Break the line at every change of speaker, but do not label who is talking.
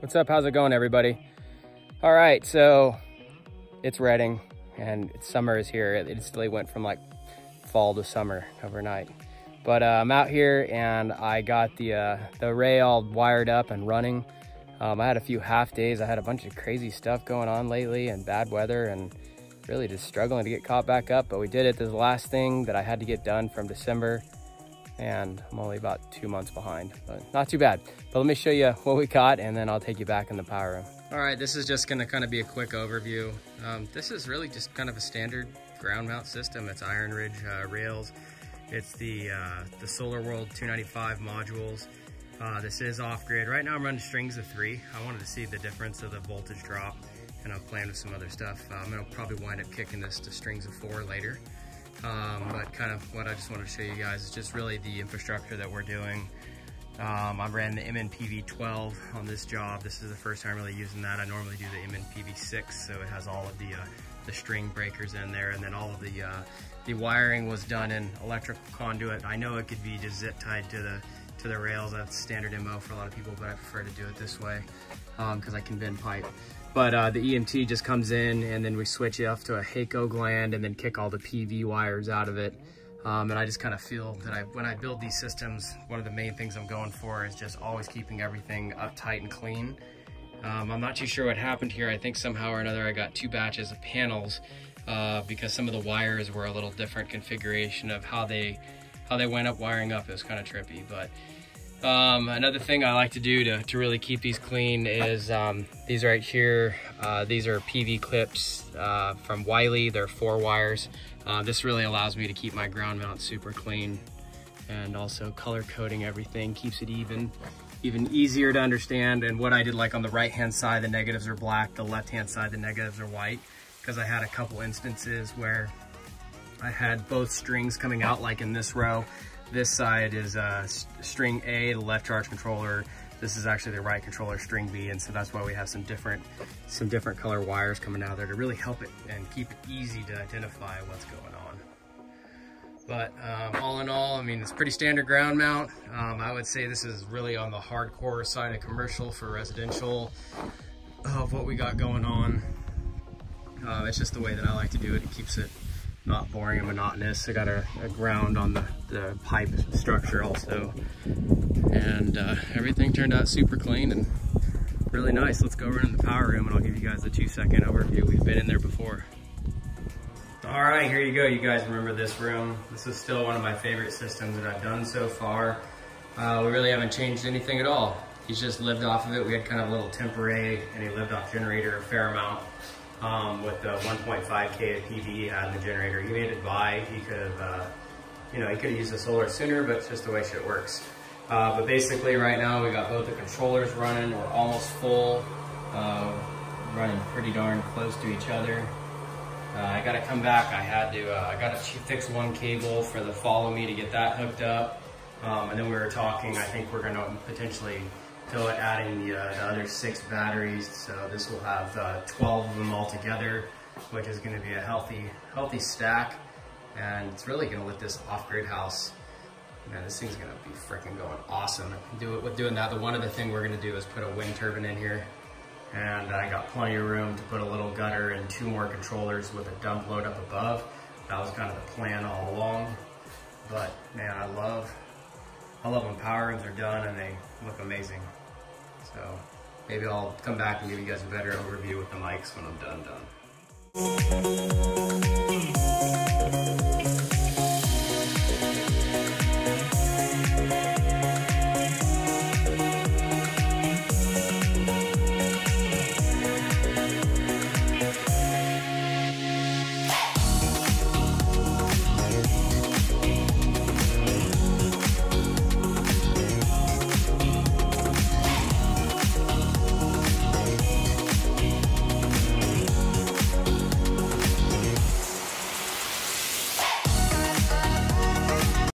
What's up? How's it going, everybody? All right, so it's Redding and summer is here. It instantly went from like fall to summer overnight. But uh, I'm out here and I got the, uh, the array all wired up and running. Um, I had a few half days. I had a bunch of crazy stuff going on lately and bad weather and really just struggling to get caught back up. But we did it. This last thing that I had to get done from December and I'm only about two months behind, but not too bad. But let me show you what we caught and then I'll take you back in the power room. All right, this is just gonna kind of be a quick overview. Um, this is really just kind of a standard ground mount system. It's Iron Ridge uh, rails. It's the, uh, the Solar World 295 modules. Uh, this is off grid. Right now I'm running strings of three. I wanted to see the difference of the voltage drop and I'm playing with some other stuff. Uh, I'm gonna probably wind up kicking this to strings of four later. Um, but kind of what I just wanted to show you guys is just really the infrastructure that we're doing. Um, I ran the MNPV 12 on this job. This is the first time really using that. I normally do the MNPV 6, so it has all of the, uh, the string breakers in there, and then all of the, uh, the wiring was done in electrical conduit. I know it could be just zip tied to the to the rails. That's standard MO for a lot of people, but I prefer to do it this way because um, I can bend pipe. But uh, the EMT just comes in and then we switch it off to a Heyco gland and then kick all the PV wires out of it. Um, and I just kind of feel that I, when I build these systems, one of the main things I'm going for is just always keeping everything uptight and clean. Um, I'm not too sure what happened here. I think somehow or another I got two batches of panels uh, because some of the wires were a little different configuration of how they how they went up wiring up. It was kind of trippy, but um, another thing I like to do to, to really keep these clean is um, these right here. Uh, these are PV clips uh, from Wiley. They're four wires. Uh, this really allows me to keep my ground mount super clean and also color coding everything, keeps it even, even easier to understand. And what I did like on the right hand side, the negatives are black, the left hand side, the negatives are white because I had a couple instances where I had both strings coming out like in this row this side is uh, string A, the left charge controller. This is actually the right controller, string B, and so that's why we have some different, some different color wires coming out there to really help it and keep it easy to identify what's going on. But um, all in all, I mean, it's pretty standard ground mount. Um, I would say this is really on the hardcore side of commercial for residential of what we got going on. Uh, it's just the way that I like to do it. It keeps it not boring and monotonous. I got a, a ground on the, the pipe structure also. And uh, everything turned out super clean and really nice. Let's go run in the power room and I'll give you guys a two second overview. We've been in there before. All right, here you go. You guys remember this room. This is still one of my favorite systems that I've done so far. Uh, we really haven't changed anything at all. He's just lived off of it. We had kind of a little temporary and he lived off generator a fair amount um, with the 1.5K of PV in the generator. He made it by, He could have, uh, you know, he could have used the solar sooner, but it's just the way shit works. Uh, but basically right now we got both the controllers running. We're almost full, uh, running pretty darn close to each other. Uh, I gotta come back. I had to, uh, I gotta fix one cable for the follow me to get that hooked up. Um, and then we were talking, I think we're gonna potentially so adding the, uh, the, other six batteries. So this will have uh, 12 of them all together, which is gonna be a healthy, healthy stack. And it's really gonna let this off-grid house, man, this thing's gonna be freaking going awesome. Do it with doing that. The one other thing we're gonna do is put a wind turbine in here. And I got plenty of room to put a little gutter and two more controllers with a dump load up above. That was kind of the plan all along. But man, I love, I love when power rooms are done and they look amazing. So maybe I'll come back and give you guys a better overview with the mics when I'm done done.